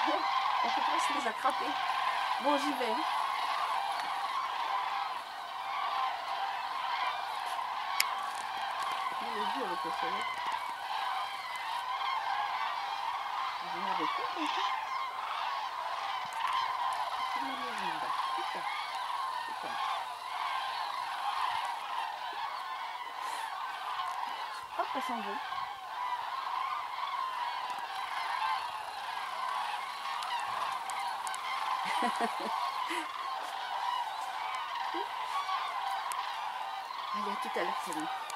On peut presque les attraper. Bon, j'y vais. Il est dur avec le soleil. Ça C'est une légende. Super. Super. Hop, elle s'en va. Allez, à tout à l'heure, salut.